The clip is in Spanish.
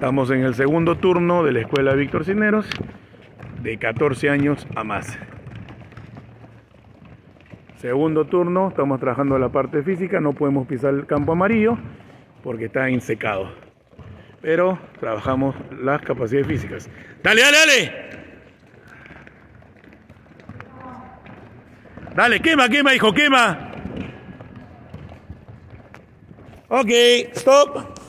Estamos en el segundo turno de la Escuela Víctor Cineros, de 14 años a más. Segundo turno, estamos trabajando la parte física, no podemos pisar el campo amarillo porque está insecado. Pero trabajamos las capacidades físicas. Dale, dale, dale. Dale, quema, quema, hijo, quema. Ok, stop.